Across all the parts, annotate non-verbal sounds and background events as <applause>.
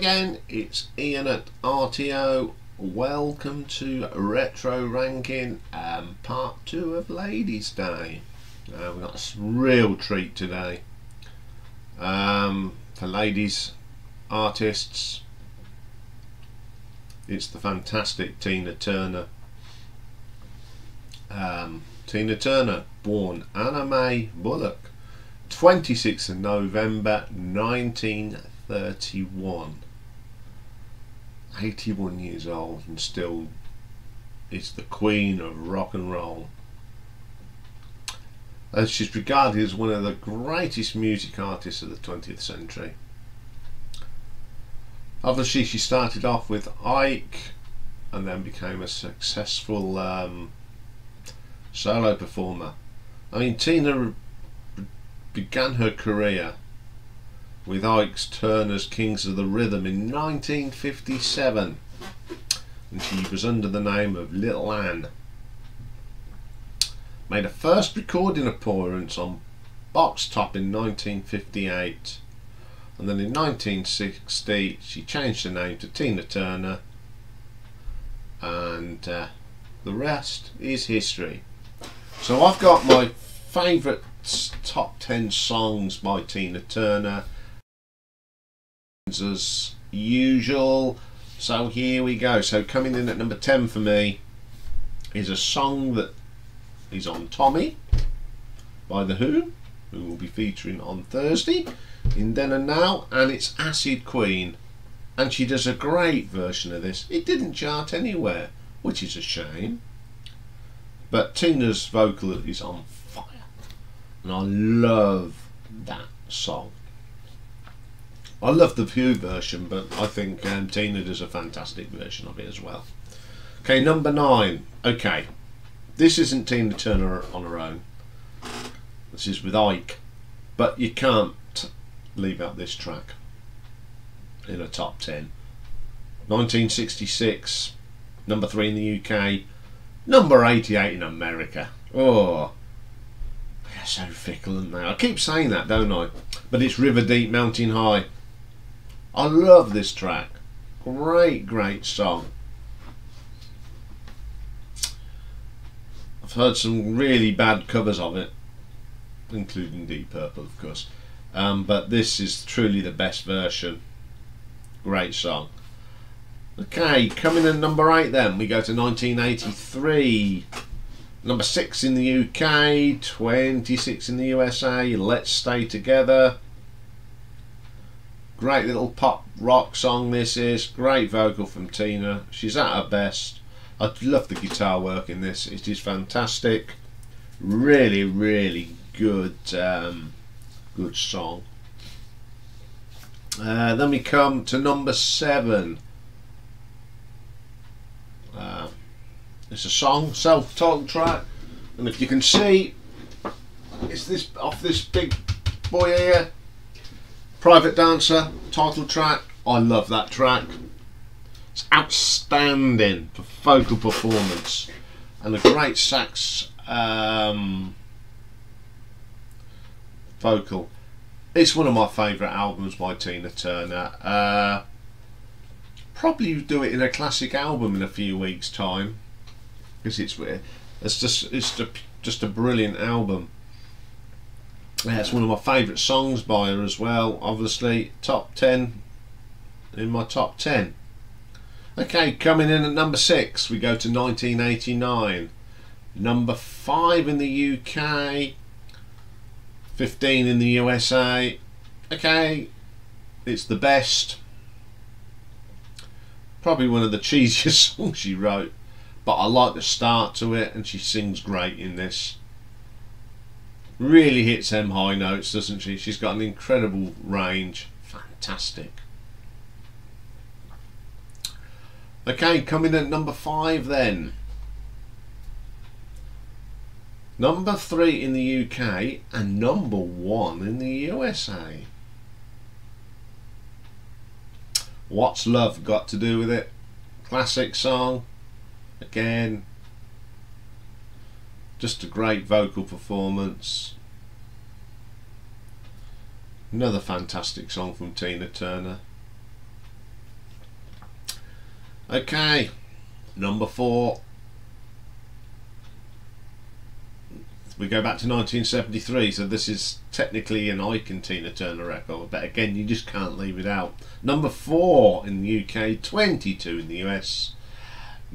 Again, it's Iain at RTO. Welcome to Retro Ranking um, part 2 of Ladies Day. Uh, we've got a real treat today um, for ladies artists. It's the fantastic Tina Turner. Um, Tina Turner, born Anna Mae Bullock, 26th of November 1931. 81 years old and still is the queen of rock and roll. And she's regarded as one of the greatest music artists of the 20th century. Obviously, she started off with Ike and then became a successful um, solo performer. I mean, Tina began her career with Ike's Turner's Kings of the Rhythm in 1957 and she was under the name of Little Ann. Made a first recording appearance on Box Top in 1958 and then in 1960 she changed her name to Tina Turner and uh, the rest is history. So I've got my favourite top 10 songs by Tina Turner as usual. So here we go. So coming in at number 10 for me is a song that is on Tommy by The Who, who will be featuring on Thursday in Then and Now, and it's Acid Queen. And she does a great version of this. It didn't chart anywhere, which is a shame. But Tina's vocal is on fire. And I love that song. I love the Who version, but I think um, Tina does a fantastic version of it as well. Okay, number nine. Okay, this isn't Tina Turner on her own. This is with Ike, but you can't leave out this track in a top 10. 1966, number 3 in the UK, number 88 in America. Oh, they're so fickle, aren't they? I keep saying that, don't I? But it's River Deep Mountain High. I love this track. Great, great song. I've heard some really bad covers of it, including Deep Purple, of course. Um, but this is truly the best version. Great song. Okay, coming in number 8 then, we go to 1983. Number 6 in the UK, 26 in the USA, Let's Stay Together. Great little pop rock song this is. Great vocal from Tina. She's at her best. I love the guitar work in this. It is fantastic. Really, really good, um, good song. Uh, then we come to number seven. Uh, it's a song, self-titled track, and if you can see, it's this off this big boy here. Private Dancer, title track. I love that track. It's outstanding for vocal performance and a great sax um, vocal. It's one of my favourite albums by Tina Turner. Uh, probably do it in a classic album in a few weeks' time because it's it's just it's just a brilliant album. Yeah, it's one of my favourite songs by her as well, obviously. Top 10 in my top 10. Okay, coming in at number 6, we go to 1989. Number 5 in the UK, 15 in the USA. Okay, it's the best. Probably one of the <laughs> cheesiest <laughs> songs she wrote, but I like the start to it and she sings great in this really hits them high notes, doesn't she? She's got an incredible range. Fantastic. Okay, coming at number five then. Number three in the UK and number one in the USA. What's Love got to do with it? Classic song. Again, just a great vocal performance. Another fantastic song from Tina Turner. Okay, number four. We go back to 1973, so this is technically an and Tina Turner record, but again, you just can't leave it out. Number four in the UK, 22 in the US.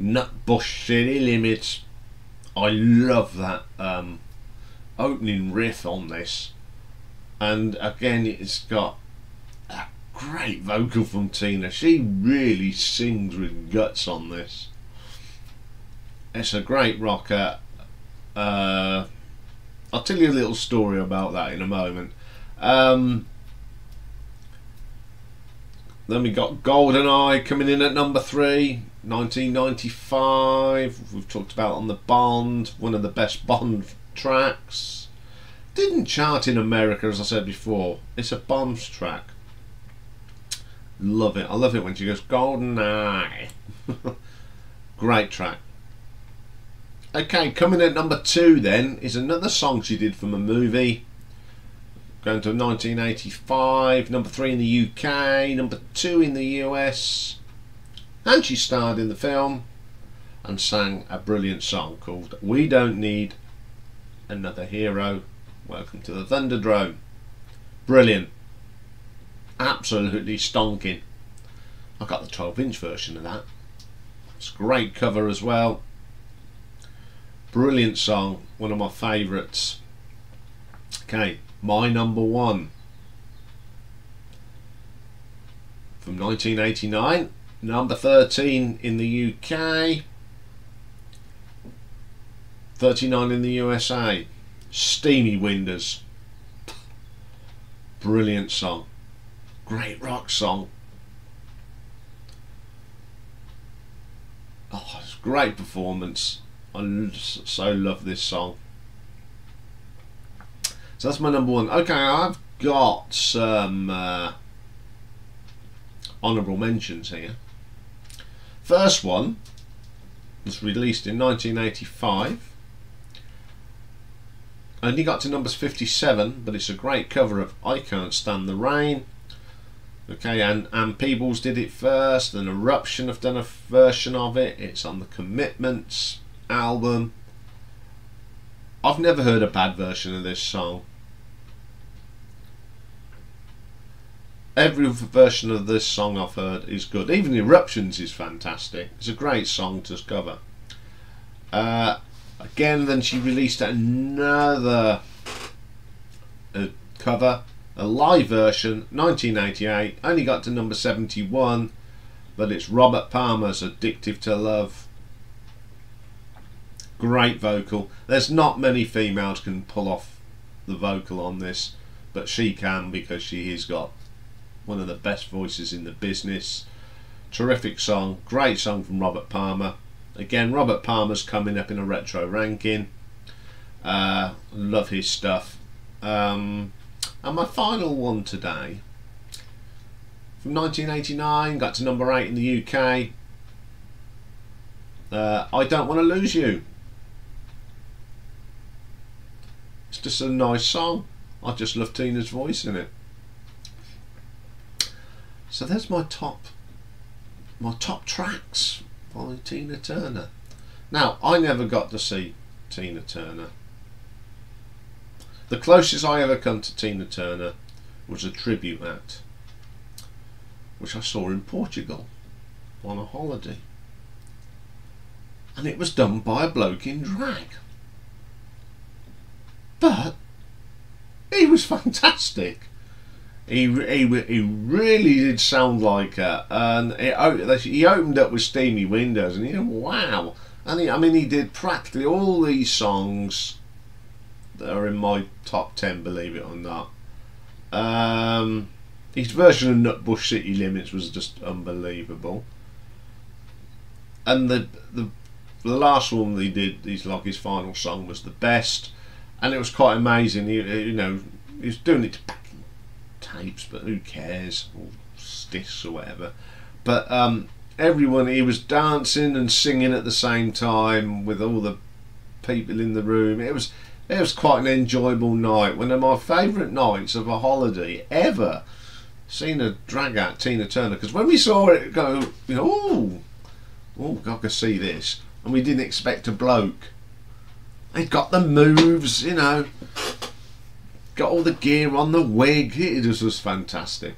Nutbush City Limits. I love that um, opening riff on this, and again, it's got a great vocal from Tina. She really sings with guts on this. It's a great rocker. Uh, I'll tell you a little story about that in a moment. Um, then we got GoldenEye coming in at number three, 1995. We've talked about on the Bond, one of the best Bond tracks. Didn't chart in America, as I said before. It's a Bond track. Love it. I love it when she goes GoldenEye. <laughs> Great track. Okay, coming at number two then is another song she did from a movie. Going to 1985, number three in the UK, number two in the US. And she starred in the film and sang a brilliant song called We Don't Need Another Hero. Welcome to the Thunderdome. Brilliant. Absolutely stonking. I got the 12 inch version of that. It's a great cover as well. Brilliant song, one of my favourites. Okay, my number one. From 1989, number 13 in the UK, 39 in the USA. Steamy Windows. Brilliant song. Great rock song. Oh, it's great performance. I so love this song. So that's my number one. Okay, I've got some uh, honourable mentions here. First one was released in 1985. Only got to numbers 57, but it's a great cover of I Can't Stand the Rain. Okay, and, Ann Peebles did it first, and Eruption have done a version of it. It's on the Commitments album. I've never heard a bad version of this song. Every version of this song I've heard is good. Even Eruptions is fantastic. It's a great song to cover. Uh, again, then she released another uh, cover, a live version, 1988. Only got to number 71, but it's Robert Palmer's Addicted to Love great vocal. There's not many females can pull off the vocal on this, but she can because she has got one of the best voices in the business. Terrific song, great song from Robert Palmer. Again, Robert Palmer's coming up in a retro ranking. Uh, love his stuff. Um, and my final one today, from 1989, got to number 8 in the UK. Uh, I Don't Want to Lose You It's just a nice song. I just love Tina's voice in it. So there's my top my top tracks by Tina Turner. Now I never got to see Tina Turner. The closest I ever come to Tina Turner was a tribute act which I saw in Portugal on a holiday. And it was done by a bloke in drag. But he was <laughs> fantastic. He, he, he really did sound like her, and it, he opened up with Steamy Windows, and you know, wow! And he, I mean, he did practically all these songs that are in my top ten, believe it or not. Um, his version of Nutbush City Limits was just unbelievable, and the the the last one he did, his like his final song, was the best and it was quite amazing. You, you know, he was doing it to tapes, but who cares? Or stiffs or whatever. But um, everyone, he was dancing and singing at the same time with all the people in the room. It was it was quite an enjoyable night. One of my favourite nights of a holiday ever. Seen a drag out Tina Turner because when we saw it go, you know, ooh, oh, I could see this. And we didn't expect a bloke. They got the moves, you know. Got all the gear on the wig. It just was fantastic.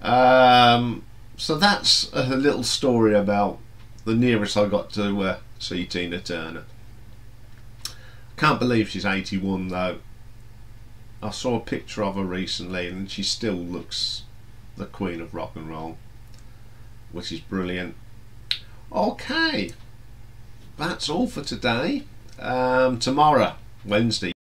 Um, so that's a little story about the nearest I got to uh, see Tina Turner. Can't believe she's 81 though. I saw a picture of her recently and she still looks the queen of rock and roll, which is brilliant. Okay, that's all for today. Um, tomorrow, Wednesday.